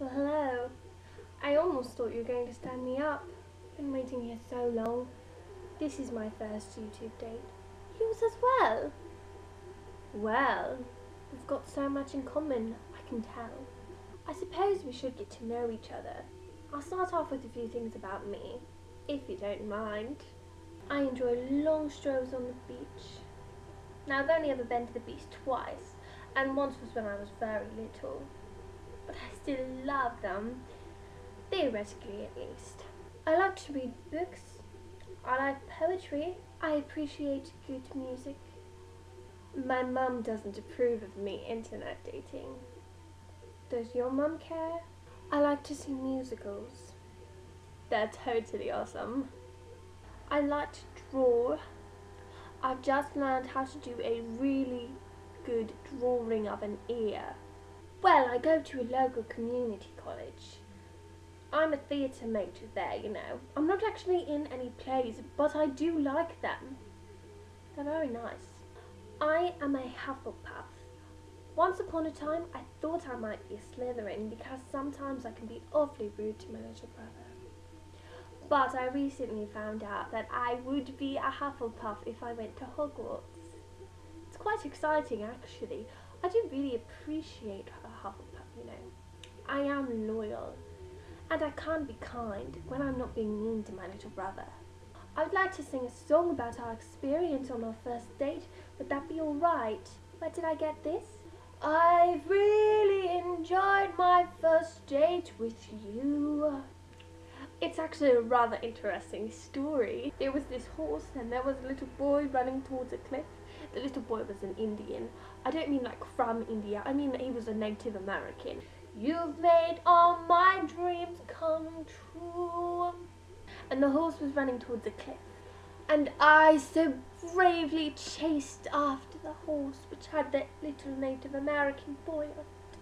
Well, hello. I almost thought you were going to stand me up. Been waiting here so long. This is my first YouTube date. Yours as well? Well, we've got so much in common, I can tell. I suppose we should get to know each other. I'll start off with a few things about me, if you don't mind. I enjoy long strolls on the beach. Now, I've only ever been to the beach twice, and once was when I was very little. But I still love them, theoretically at least. I like to read books. I like poetry. I appreciate good music. My mum doesn't approve of me internet dating. Does your mum care? I like to see musicals. They're totally awesome. I like to draw. I've just learned how to do a really good drawing of an ear. Well, I go to a local community college. I'm a theatre major there, you know. I'm not actually in any plays, but I do like them. They're very nice. I am a Hufflepuff. Once upon a time, I thought I might be a Slytherin because sometimes I can be awfully rude to my little brother. But I recently found out that I would be a Hufflepuff if I went to Hogwarts. It's quite exciting, actually. I do really appreciate a Hufflepuff, you know. I am loyal, and I can't be kind when I'm not being mean to my little brother. I'd like to sing a song about our experience on our first date. Would that be alright? Where did I get this? I've really enjoyed my first date with you. It's actually a rather interesting story. There was this horse and there was a little boy running towards a cliff. The little boy was an Indian. I don't mean like from India, I mean he was a Native American. You've made all my dreams come true. And the horse was running towards a cliff. And I so bravely chased after the horse, which had that little Native American boy on it.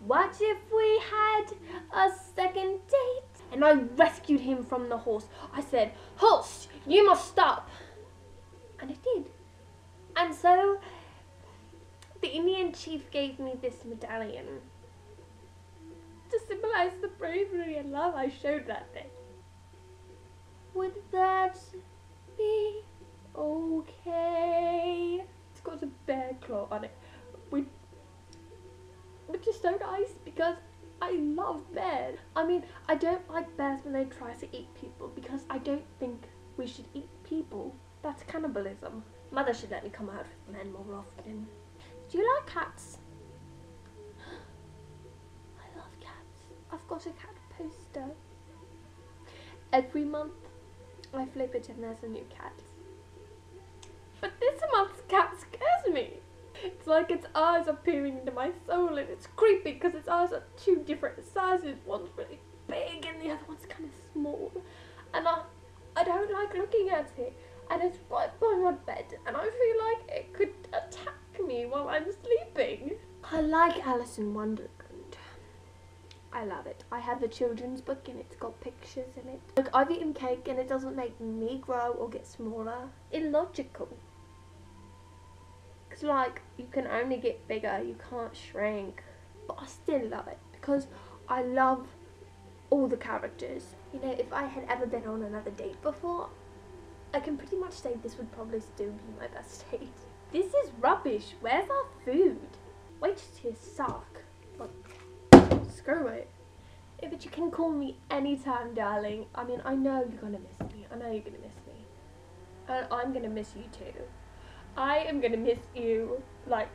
What if we had a second date? And I rescued him from the horse. I said, Horse, you must stop. And it did. And so the Indian chief gave me this medallion symbolize the bravery and love I showed that day. Would that be okay? It's got a bear claw on it, which, which is so nice because I love bears. I mean, I don't like bears when they try to eat people because I don't think we should eat people. That's cannibalism. Mother should let me come out with men more often. Do you like cats? Cat poster. Every month I flip it and there's a new cat. But this month's cat scares me. It's like its eyes are peering into my soul and it's creepy because its eyes are two different sizes. One's really big and the other one's kind of small. And I, I don't like looking at it. And it's right by my bed and I feel like it could attack me while I'm sleeping. I like Alice in Wonderland. I love it. I have the children's book and it's got pictures in it. Look, I've eaten cake and it doesn't make me grow or get smaller. Illogical. Because, like, you can only get bigger, you can't shrink. But I still love it because I love all the characters. You know, if I had ever been on another date before, I can pretty much say this would probably still be my best date. This is rubbish. Where's our food? Wait you suck. Like, screw it. Yeah, but you can call me anytime, darling. I mean, I know you're gonna miss me. I know you're gonna miss me. And I'm gonna miss you too. I am gonna miss you like